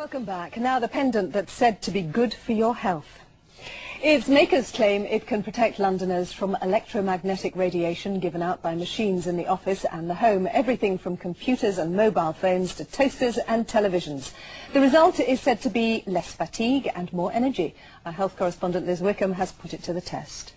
Welcome back. Now the pendant that's said to be good for your health. Its makers claim it can protect Londoners from electromagnetic radiation given out by machines in the office and the home, everything from computers and mobile phones to toasters and televisions. The result is said to be less fatigue and more energy. Our health correspondent Liz Wickham has put it to the test.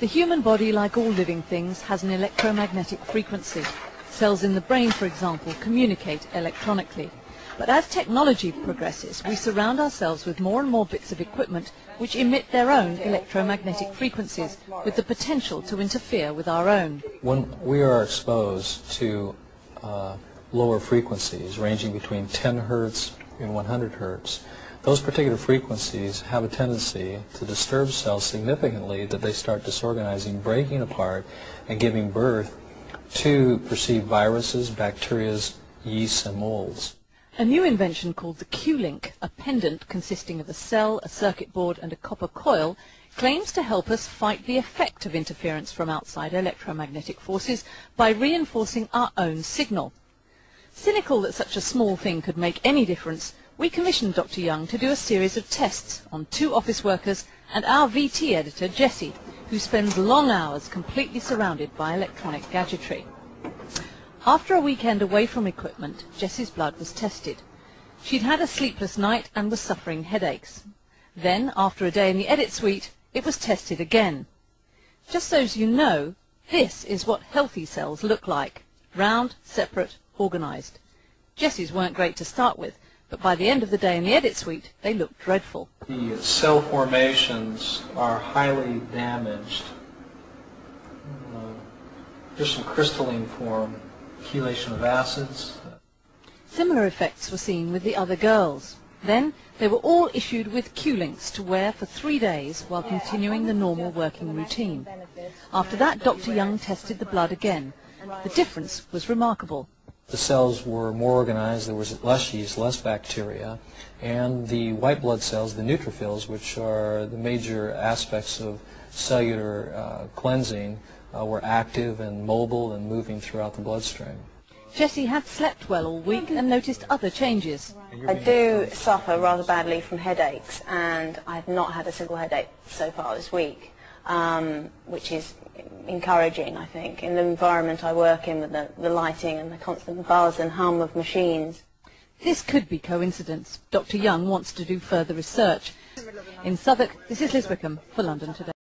The human body, like all living things, has an electromagnetic frequency. Cells in the brain, for example, communicate electronically. But as technology progresses, we surround ourselves with more and more bits of equipment which emit their own electromagnetic frequencies with the potential to interfere with our own. When we are exposed to uh, lower frequencies ranging between 10 hertz and 100 hertz, those particular frequencies have a tendency to disturb cells significantly that they start disorganizing, breaking apart, and giving birth to perceived viruses, bacteria, yeasts, and molds. A new invention called the Q-Link, a pendant consisting of a cell, a circuit board and a copper coil, claims to help us fight the effect of interference from outside electromagnetic forces by reinforcing our own signal. Cynical that such a small thing could make any difference, we commissioned Dr. Young to do a series of tests on two office workers and our VT editor, Jessie, who spends long hours completely surrounded by electronic gadgetry. After a weekend away from equipment, Jessie's blood was tested. She'd had a sleepless night and was suffering headaches. Then, after a day in the edit suite, it was tested again. Just so as you know, this is what healthy cells look like. Round, separate, organized. Jessie's weren't great to start with, but by the end of the day in the edit suite, they looked dreadful. The cell formations are highly damaged. Uh, there's some crystalline form chelation of acids. Similar effects were seen with the other girls. Then they were all issued with Q-links to wear for three days while continuing the normal working routine. After that, Dr. Young tested the blood again. The difference was remarkable. The cells were more organized, there was less yeast, less bacteria, and the white blood cells, the neutrophils, which are the major aspects of cellular uh, cleansing, uh, were active and mobile and moving throughout the bloodstream. Jessie had slept well all week and noticed other changes. I do suffer rather badly from headaches and I've not had a single headache so far this week, um, which is encouraging, I think, in the environment I work in with the, the lighting and the constant buzz and hum of machines. This could be coincidence. Dr Young wants to do further research. In Southwark, this is Liz Wickham for London Today.